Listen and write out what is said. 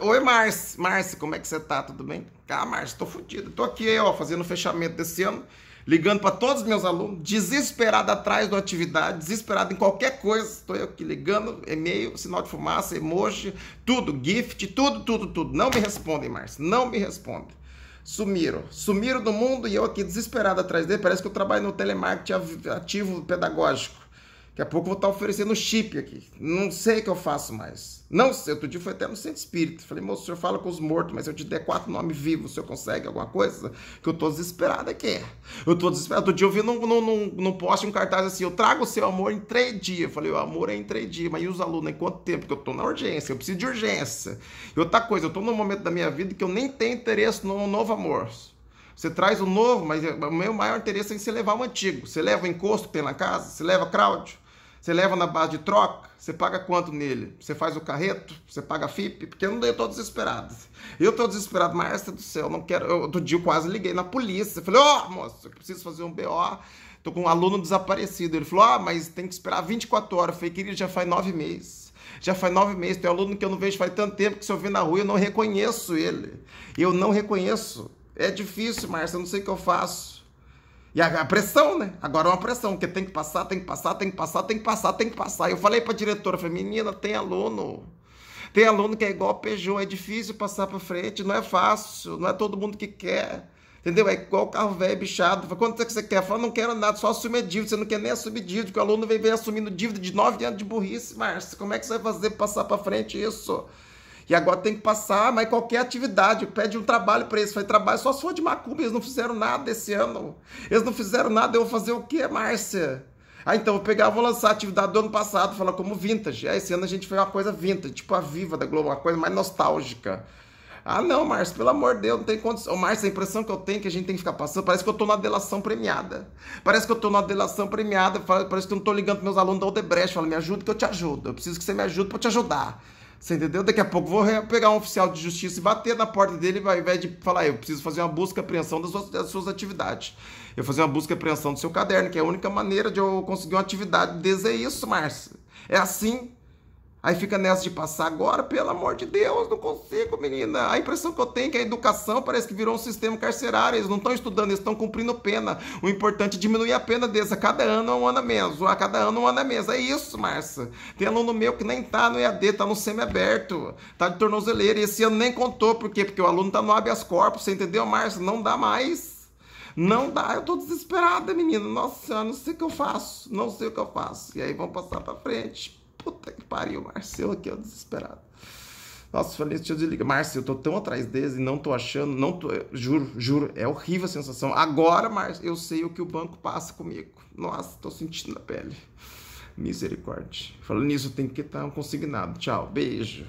Oi, Márcio. Márcio, como é que você tá? Tudo bem? Ah, Márcio, tô fudido. Tô aqui, ó, fazendo o fechamento desse ano, ligando para todos os meus alunos, desesperado atrás da atividade, desesperado em qualquer coisa. Estou eu aqui ligando, e-mail, sinal de fumaça, emoji, tudo, gift, tudo, tudo, tudo. Não me respondem, Márcio. Não me respondem. Sumiram. Sumiram do mundo e eu aqui desesperado atrás dele. Parece que eu trabalho no telemarketing ativo pedagógico. Daqui a pouco vou estar oferecendo chip aqui. Não sei o que eu faço mais. Não sei. Outro dia foi até no centro espírita. Falei, moço, o senhor fala com os mortos, mas se eu te der quatro nomes vivos, o senhor consegue alguma coisa? Que eu tô desesperado aqui. Eu tô desesperado. Outro dia eu vi num, num, num, num poste um cartaz assim: eu trago o seu amor em três dias. Eu falei, o amor é em três dias. Mas e os alunos, em quanto tempo? Porque eu tô na urgência. Eu preciso de urgência. E outra coisa, eu tô num momento da minha vida que eu nem tenho interesse no novo amor. Você traz o novo, mas o meu maior interesse é em você levar o antigo. Você leva o encosto que tem na casa, você leva Cláudio, você leva na base de troca, você paga quanto nele? Você faz o carreto, você paga a FIP, porque eu não eu tô desesperado. Eu tô desesperado, maestra do céu, não quero. Eu, outro dia eu quase liguei na polícia. Falei, ó, oh, moço, eu preciso fazer um BO. Tô com um aluno desaparecido. Ele falou, ah, mas tem que esperar 24 horas. Eu falei, querido, já faz nove meses. Já faz nove meses. Tem um aluno que eu não vejo faz tanto tempo que se eu ver na rua eu não reconheço ele. Eu não reconheço. É difícil, Márcia, eu não sei o que eu faço. E a, pressão, né? Agora é uma pressão, porque tem que passar, tem que passar, tem que passar, tem que passar, tem que passar. Eu falei pra diretora, falei, menina, tem aluno. Tem aluno que é igual Peugeot, é difícil passar pra frente, não é fácil, não é todo mundo que quer. Entendeu? É igual carro velho, bichado. Fala, quanto é que você quer? Fala, não quero nada, só assumir dívida. Você não quer nem assumir dívida, porque o aluno vem, vem assumindo dívida de 9 anos de burrice, Márcia. Como é que você vai fazer pra passar pra frente isso? E agora tem que passar, mas qualquer atividade, pede um trabalho para eles. Faz trabalho só se for de macumba, eles não fizeram nada esse ano. Eles não fizeram nada, eu vou fazer o quê, Márcia? Ah, então vou pegar, vou lançar a atividade do ano passado, falar como vintage. Ah, esse ano a gente fez uma coisa vintage, tipo a Viva da Globo, uma coisa mais nostálgica. Ah, não, Márcio, pelo amor de Deus, não tem condição. Márcio, a impressão que eu tenho é que a gente tem que ficar passando, parece que eu tô na delação premiada. Parece que eu tô na delação premiada, parece que eu não tô ligando pros meus alunos da Odebrecht, falo, me ajuda que eu te ajudo. Eu preciso que você me ajude para te ajudar. Você entendeu? Daqui a pouco vou pegar um oficial de justiça e bater na porta dele, ao invés de falar, eu preciso fazer uma busca e apreensão das suas, das suas atividades. Eu fazer uma busca e apreensão do seu caderno, que é a única maneira de eu conseguir uma atividade desde é isso, Márcia. É assim Aí fica nessa de passar agora, pelo amor de Deus, não consigo, menina. A impressão que eu tenho é que a educação parece que virou um sistema carcerário. Eles não estão estudando, eles estão cumprindo pena. O importante é diminuir a pena deles. A cada ano é um ano a menos. A cada ano é um ano a menos. É isso, Marcia. Tem aluno meu que nem tá no EAD, tá no semi-aberto, tá de tornozeleira. E esse ano nem contou. Por quê? Porque o aluno tá no habeas corpus. Você entendeu, Márcia? Não dá mais. Não dá, eu tô desesperada, menina. Nossa senhora, não sei o que eu faço. Não sei o que eu faço. E aí vamos passar pra frente. Puta que pariu, Marcelo aqui, ó, desesperado. Nossa, falei, deixa eu desligar. Márcio, eu tô tão atrás deles e não tô achando, não tô, juro, juro, é horrível a sensação. Agora, Márcio, eu sei o que o banco passa comigo. Nossa, tô sentindo na pele. Misericórdia. Falando nisso, tem que estar um consignado. Tchau, beijo.